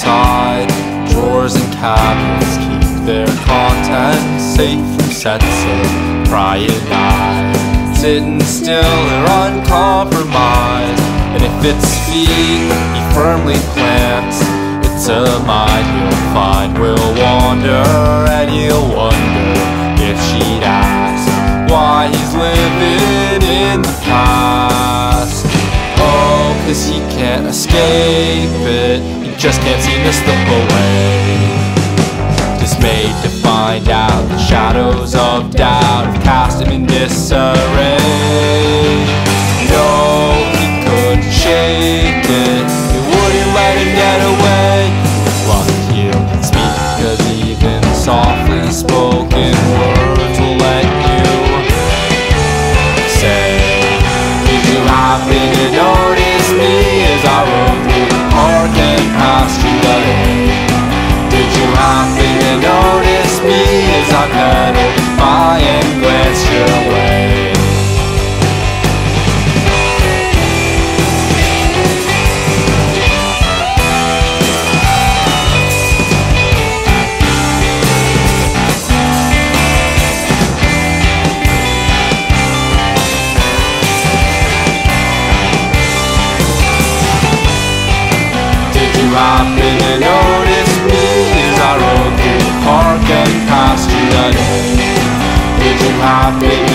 inside. Drawers and cabinets keep their contents safe from sets of prying eyes. Sitting still, they're uncompromised. And if it's feet, he firmly plants. It's a mind you'll find will wander, and you'll wonder if she'd ask why he's living in the past. Cause he can't escape it, he just can't seem to slip away. Dismayed to find out the shadows of doubt have cast him in disarray. No, he couldn't shake it, it wouldn't let him get away. Well, he'll speak, cause even softly spoken words will let you say Did you happen to Happen notice me as I rode through the park and passed you? Did